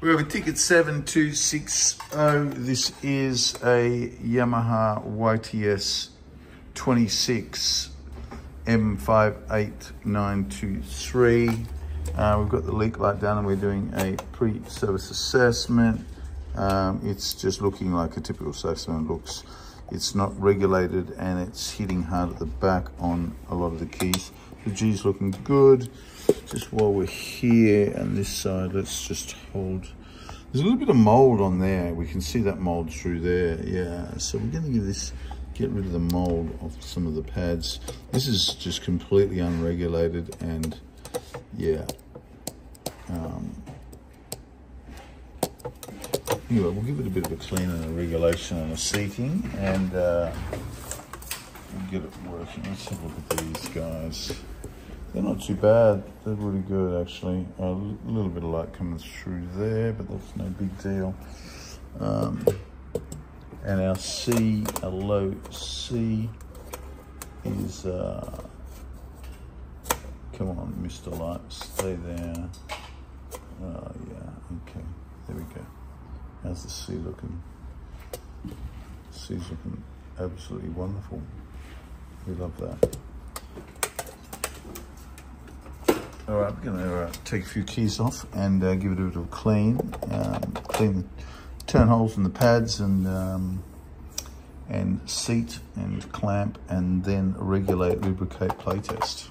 We have a ticket 7260. This is a Yamaha YTS 26 M58923. Uh, we've got the leak light down and we're doing a pre-service assessment. Um, it's just looking like a typical assessment looks. It's not regulated and it's hitting hard at the back on a lot of the keys. The G's looking good. Just while we're here and this side, let's just hold. There's a little bit of mold on there. We can see that mold through there. Yeah, so we're gonna give this, get rid of the mold of some of the pads. This is just completely unregulated and yeah. Um, anyway, we'll give it a bit of a clean and a regulation and a seating and uh, get it working. Let's have a look at these guys. They're not too bad. They're really good, actually. A little bit of light coming through there, but that's no big deal. Um, and our C, a low C is, uh, come on, Mr. Light, stay there. Oh, yeah, okay, there we go. How's the C looking? C's looking absolutely wonderful. We love that. All right, I'm gonna uh, take a few keys off and uh, give it a little clean. Um, clean the tone holes in the pads and um, and seat and clamp and then regulate, lubricate, play test.